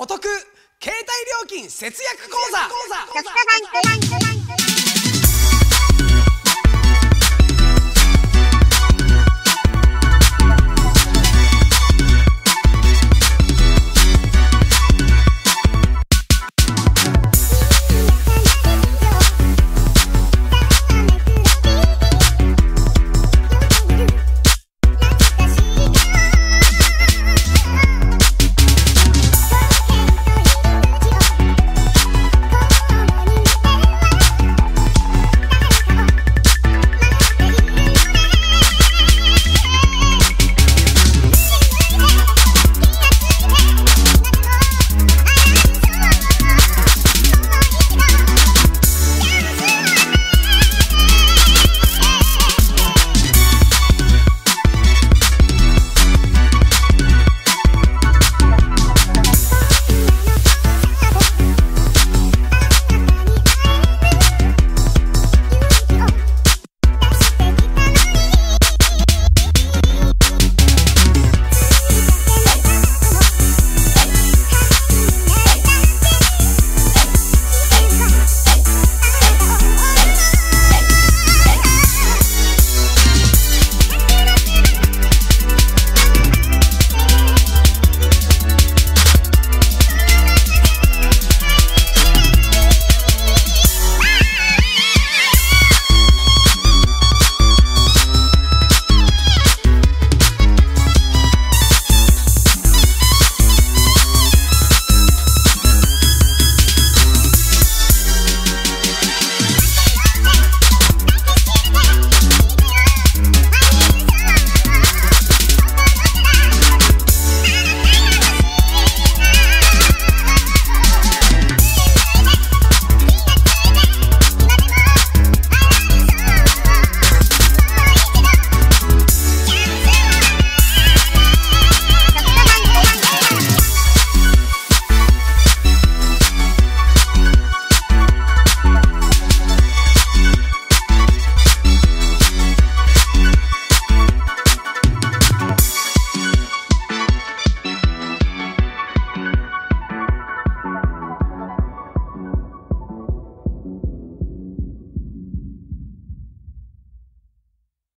お得携帯料金節約講座。